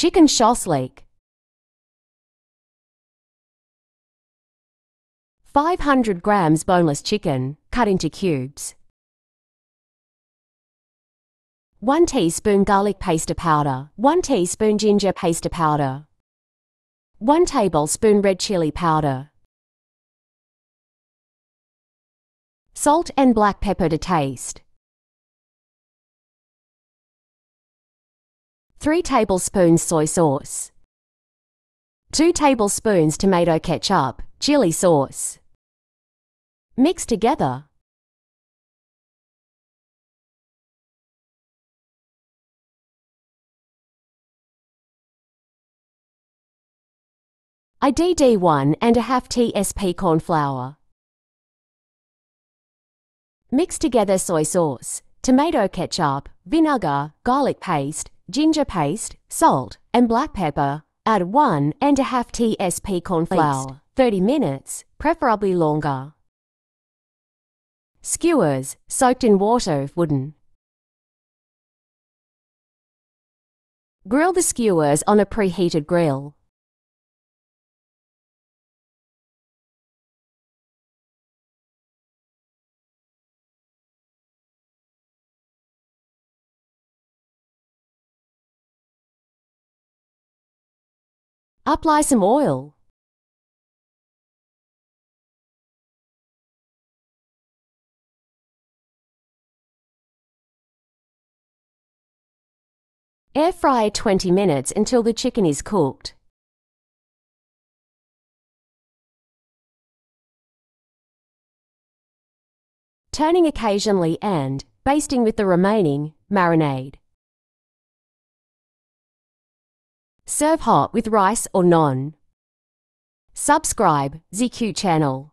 Chicken shashlik. 500 grams boneless chicken, cut into cubes. 1 teaspoon garlic paste powder, 1 teaspoon ginger paste powder, 1 tablespoon red chili powder, salt and black pepper to taste, 3 tablespoons soy sauce, 2 tablespoons tomato ketchup, chili sauce. Mix together. IDD 1 and a half TSP corn flour. Mix together soy sauce, tomato ketchup, vinegar, garlic paste, ginger paste, salt, and black pepper. Add 1 and a half TSP corn flour. 30 minutes, preferably longer. Skewers, soaked in water if wooden. Grill the skewers on a preheated grill. Apply some oil. Air fry 20 minutes until the chicken is cooked. Turning occasionally and basting with the remaining marinade. Serve hot with rice or naan. Subscribe ZQ channel.